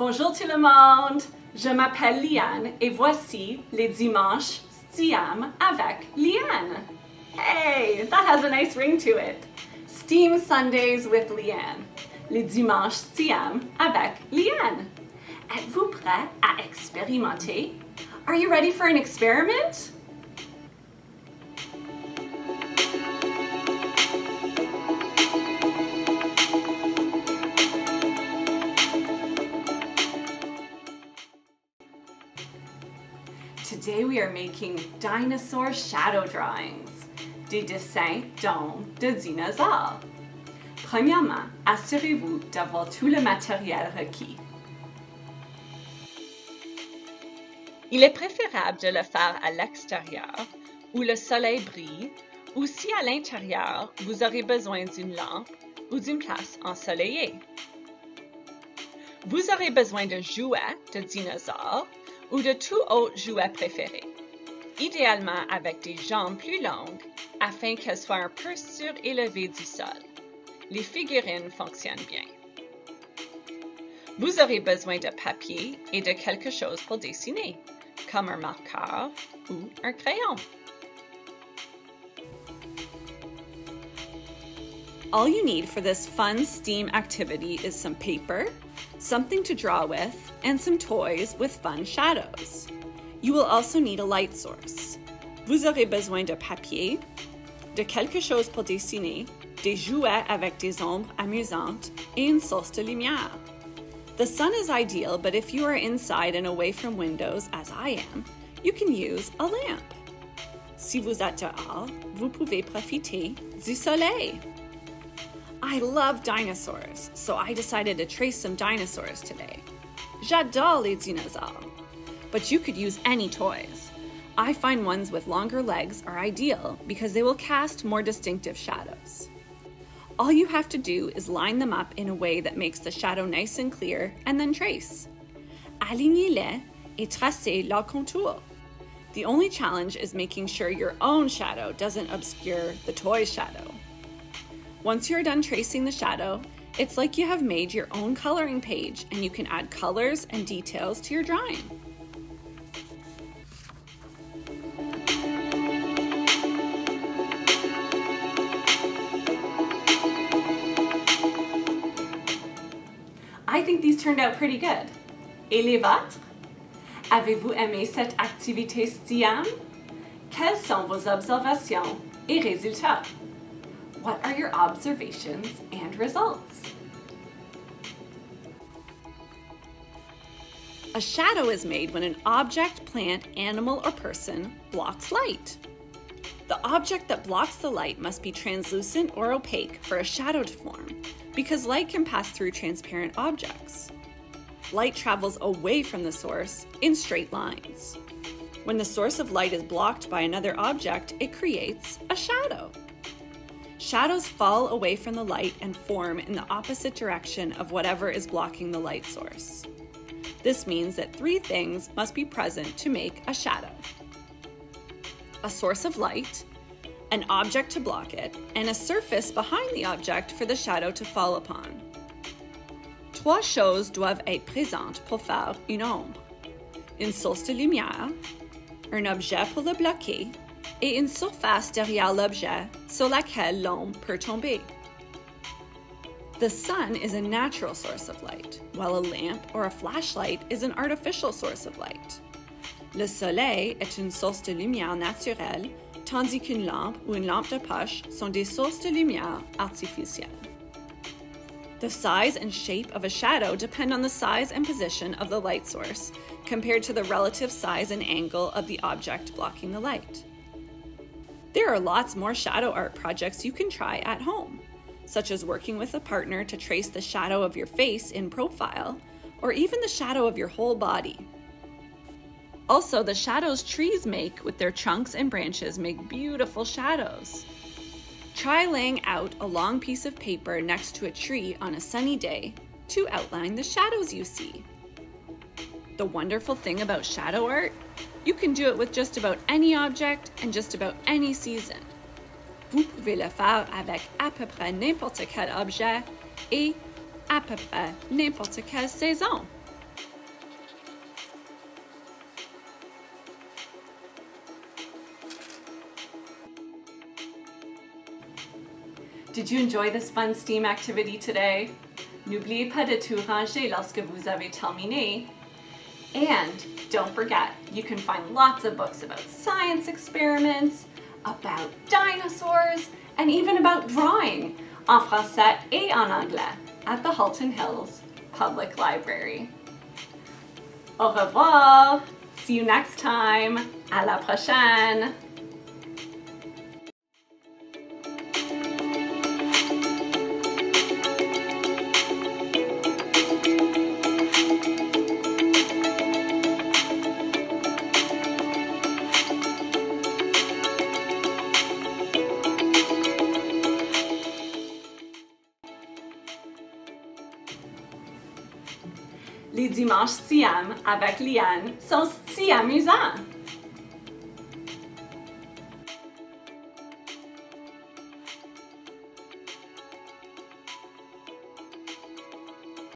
Bonjour tout le monde! Je m'appelle Liane et voici les dimanches Stiam avec Liane. Hey, that has a nice ring to it. Steam Sundays with Liane. Les dimanches Stiam avec Liane. Êtes-vous prêt à expérimenter? Are you ready for an experiment? Today we are making dinosaur shadow drawings, des dessins d'hommes de dinosaures. Premièrement, assurez-vous d'avoir tout le matériel requis. Il est préférable de le faire à l'extérieur, où le soleil brille, ou si à l'intérieur, vous aurez besoin d'une lampe ou d'une place ensoleillée. Vous aurez besoin de jouets de dinosaures ou de tout autre jouet préféré, idéalement avec des jambes plus longues afin qu'elles soient un peu surélevées du sol. Les figurines fonctionnent bien. Vous aurez besoin de papier et de quelque chose pour dessiner, comme un marqueur ou un crayon. All you need for this fun STEAM activity is some paper, something to draw with, and some toys with fun shadows. You will also need a light source. Vous aurez besoin de papier, de quelque chose pour dessiner, des jouets avec des ombres amusantes, et une source de lumière. The sun is ideal, but if you are inside and away from windows, as I am, you can use a lamp. Si vous êtes dehors, vous pouvez profiter du soleil. I love dinosaurs, so I decided to trace some dinosaurs today. J'adore les dinosaures. But you could use any toys. I find ones with longer legs are ideal because they will cast more distinctive shadows. All you have to do is line them up in a way that makes the shadow nice and clear and then trace. Alignez-les et tracez leur contour. The only challenge is making sure your own shadow doesn't obscure the toy's shadow. Once you're done tracing the shadow, it's like you have made your own coloring page and you can add colors and details to your drawing. I think these turned out pretty good. Et les vôtres? Avez-vous aimé cette activité STIAM? Quelles sont vos observations et résultats? What are your observations and results? A shadow is made when an object, plant, animal, or person blocks light. The object that blocks the light must be translucent or opaque for a shadow to form, because light can pass through transparent objects. Light travels away from the source in straight lines. When the source of light is blocked by another object, it creates a shadow. Shadows fall away from the light and form in the opposite direction of whatever is blocking the light source. This means that three things must be present to make a shadow. A source of light, an object to block it, and a surface behind the object for the shadow to fall upon. Trois choses doivent être présentes pour faire une ombre. Une source de lumière, un objet pour le bloquer, et une surface derrière l'objet sur laquelle l'ombre peut tomber. The sun is a natural source of light, while a lamp or a flashlight is an artificial source of light. Le soleil est une source de lumière naturelle, tandis qu'une lampe ou une lampe de poche sont des sources de lumière artificielles. The size and shape of a shadow depend on the size and position of the light source compared to the relative size and angle of the object blocking the light. There are lots more shadow art projects you can try at home, such as working with a partner to trace the shadow of your face in profile, or even the shadow of your whole body. Also, the shadows trees make with their trunks and branches make beautiful shadows. Try laying out a long piece of paper next to a tree on a sunny day to outline the shadows you see. The wonderful thing about shadow art you can do it with just about any object and just about any season. Vous pouvez le faire avec à peu près n'importe quel objet et à peu près n'importe quelle saison. Did you enjoy this fun STEAM activity today? N'oubliez pas de tout ranger lorsque vous avez terminé and don't forget, you can find lots of books about science experiments, about dinosaurs, and even about drawing en français et en anglais at the Halton Hills Public Library. Au revoir! See you next time! À la prochaine! Les dimanches Siam avec Liane sont si amusants!